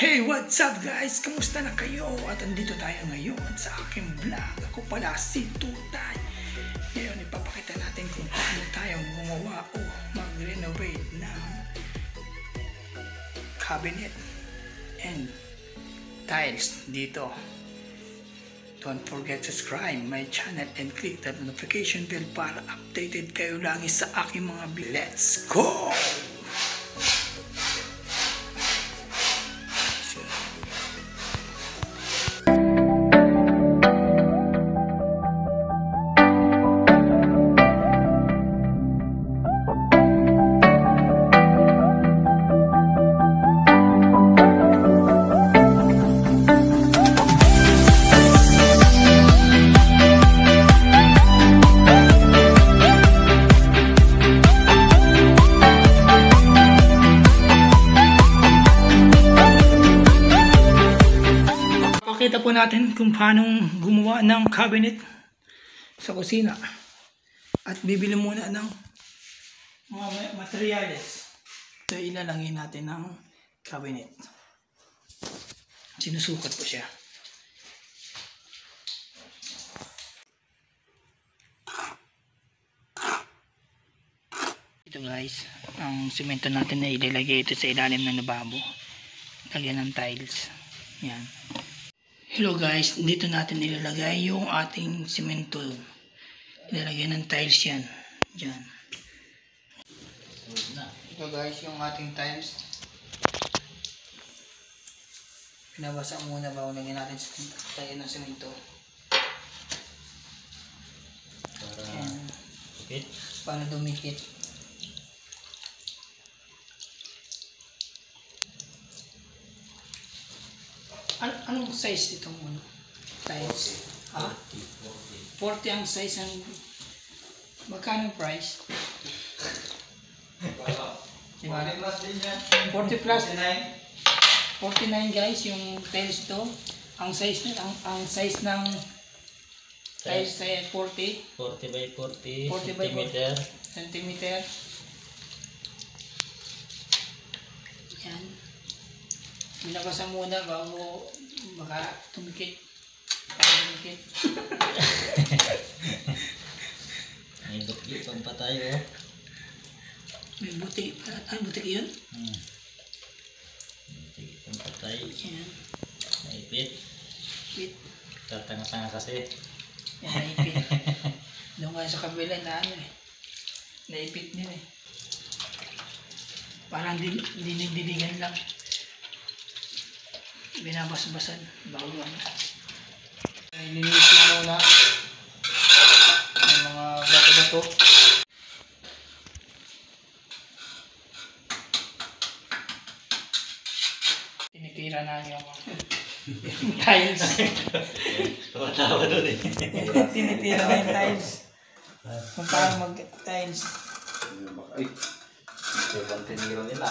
Hey, what's up guys? Kamusta na kayo? At andito tayo ngayon sa aking vlog. Ako pala si Tutay. Ngayon, ipapakita natin kung paano tayo gumawa o mag-renovate ng cabinet and tiles dito. Don't forget to subscribe my channel and click the notification bell para updated kayo lagi sa aking mga billets. Go! Natin kung paano gumawa ng cabinet sa kusina. At bibili muna ng mga ma- materyales. Ito ilalangin natin ng cabinet. Sinusukat po siya. Ito guys, ang simento natin na ilalagay ito sa ilalim ng lababo. Lagyan ng tiles. Yan. Hello guys, dito natin ilalagay yung ating simento. Ilalagay ng tiles yan. Diyan. Ito guys, yung ating tiles. Pinabasa muna bago lagyan natin sa tayo ng simento. Para kupit. Para dumikit. An anong size itong ano? Tiles? Ha? 40 ang size ang... Magkano ang price? Diba? 40 plus. 49 guys yung tiles to. Ang size ng ang, ang size ng tiles ay 40 40 by 40, 40 by centimeter. centimeter. Yan. Binabasa muna bago baka tumikit. Baka tumikit. May bukli pang pa tayo. oh. May buti. Ano buti yun? Hmm. May pang pa tayo. Yan. Naipit. Wait. Tatanga-tanga kasi. Yan, naipit. Doon nga sa kabila na ano eh. Naipit nila eh. Parang din- dinig-dinigan lang. Binabas-basan. Bago ano. Linisin muna. Yung mga bato-bato. Tinitira na yung tiles. Tumatawa doon eh. Tinitira na yung tiles. Kung paano mag-tiles. Ay, ibang tiniro nila.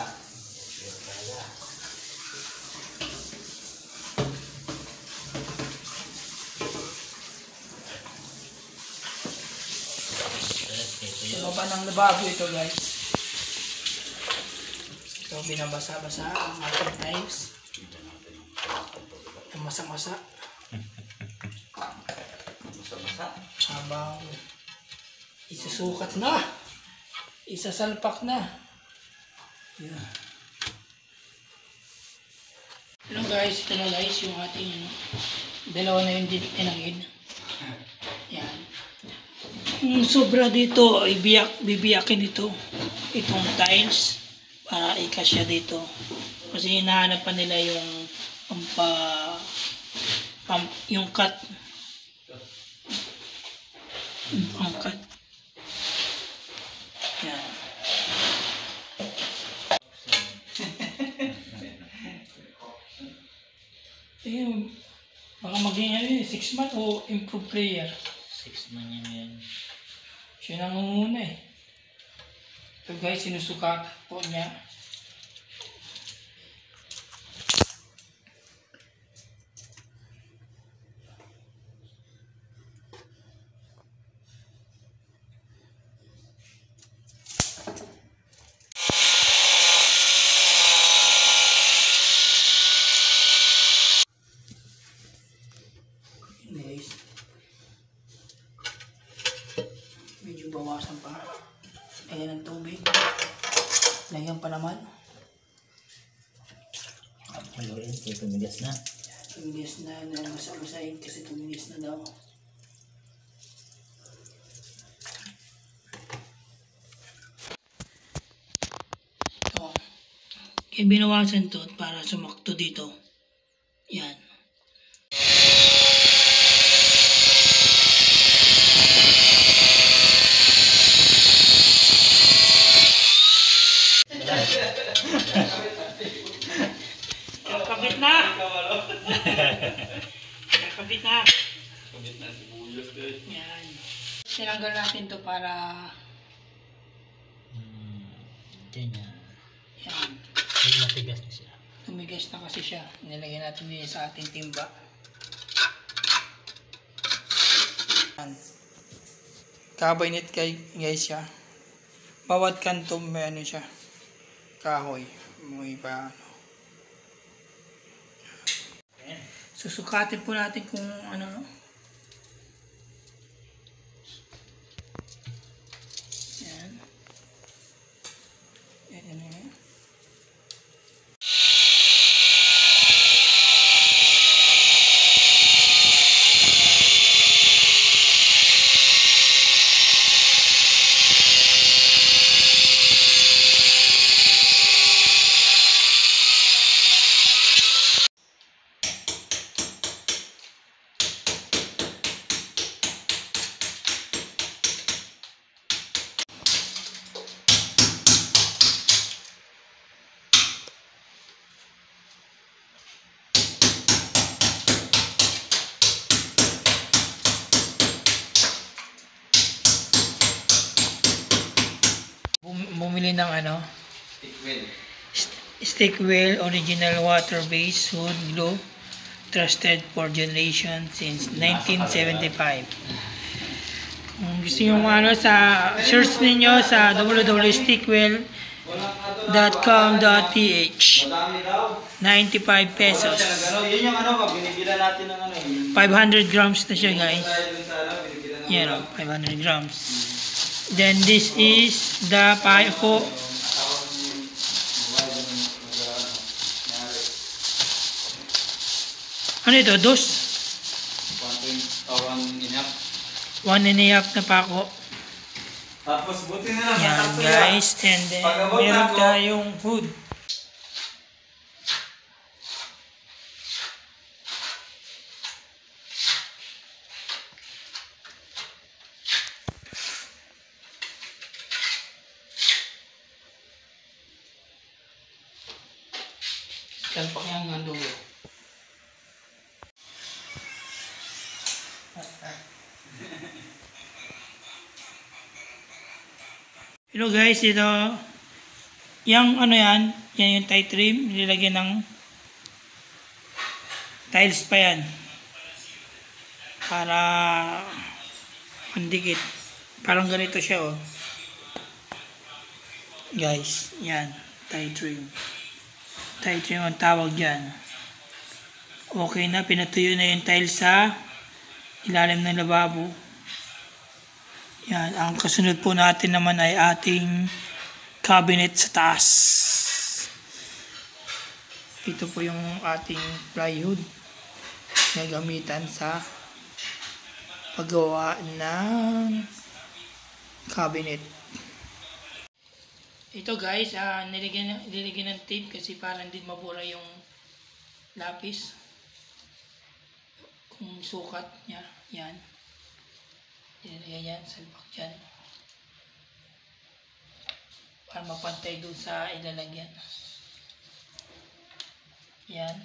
Sa baba ng lababo ito guys. So binabasa-basa ang ating. Ang masa-masa Masa-masa. habang isusukat na. Isasalpak na. Yan. Hello guys, ito na guys yung ating ano, dalawa na yung tinangin. Yung sobra dito, ibiyak, bibiyakin ito. Itong tiles para ikasya dito. Kasi hinahanap pa nila yung pampa, pam, yung cut. Yung pang-cut. Yan. Ayun. Baka maging ano yun, 6 month o improve player. Six man yan yan. Siya nangunguna eh. Ito guys, sinusukat po niya. Ibawasan pa. Ayan ang tubig. Lagyan pa naman. Haluin, kaya eh, tumigas na. Tumigas na, nalamasabasahin kasi tumigas na daw. Ito. Kaya binawasan to para sumakto dito. Yan. Diyan yan. May matigas na siya. Tumigas na kasi siya. Nilagyan natin din sa ating timba. Yan. Kabainit kay guys siya. Bawat kanto may ano siya. Kahoy. May pa ano. Susukatin po natin kung ano no. Yan. Yan, yan, yan. Bum- bumili ng ano? St- Stick Wheel Original Water Based Hood Glue Trusted for generation since 1975. Kung gusto nyo ano sa search ninyo sa www.stickwheel.com.ph 95 pesos. Ano, yun yung ano, ano. yung 500 grams na siya guys. ano. Yan o, 500 grams. Then this is the paiko. Ano ito? Dos? One and a half na pako. Tapos buti na lang. Yan guys. And then meron tayong food. Yan ang dulo. Hello guys, dito yung ano yan, yan yung tie trim, nilagyan ng tiles pa yan para mandikit. Parang ganito siya oh. Guys, yan, tie trim. Tie trim ang tawag dyan. Okay na, pinatuyo na yung tiles sa ilalim ng lababo. Yan, ang kasunod po natin naman ay ating cabinet sa taas. Ito po yung ating plywood na gamitan sa paggawa ng cabinet. Ito guys, ah nilagyan, nilagyan ng tape kasi para hindi mabura yung lapis. Kung sukat niya, yan. Ilalagay yan, salpak dyan. Para mapantay doon sa ilalagyan. Yan.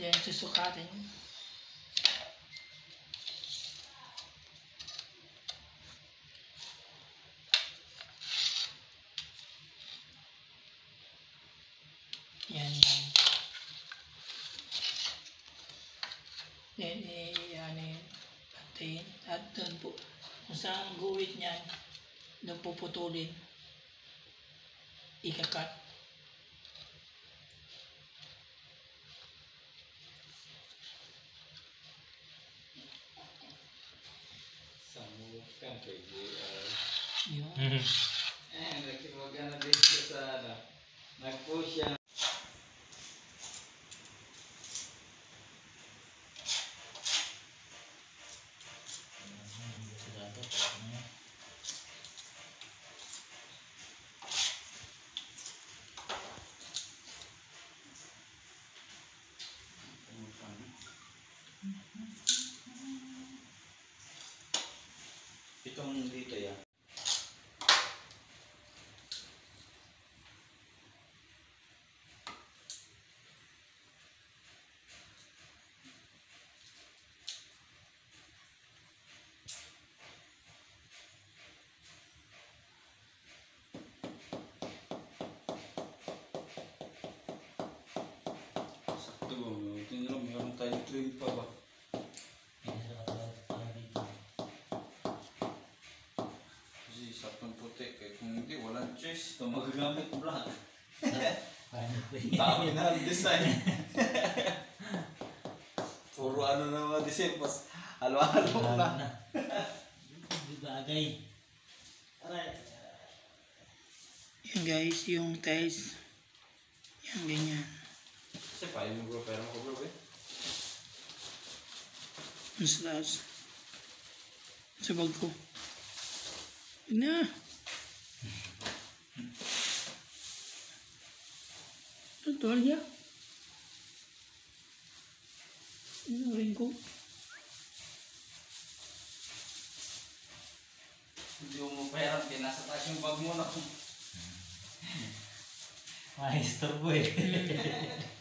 Then susukatin. Yan yan. Then, eh, ano yun, pantayin. At doon po, kung saan guwit niyan, doon puputulin. Ikakat. Yun. Eh, nagsimagana din siya sa ano. Nag-push siya. Itong dito ya. Sakto ba? Tingnan mo, meron tayong twin pa saktong puti. Kaya kung hindi, walang choice. Ito magagamit lahat. Dami na ang design. Puro ano na mga design. Pas halo-halo na. Bagay. Yan guys, yung tiles. Yan ganyan. Kasi pa yung bro, pero ko bro eh. Yung sa taas. Sa bag ko. Na. Ang tuwalya. Yun ang ring ko. Hindi mo pera, pinasa taas yung bag mo na Maestro po eh. Mm.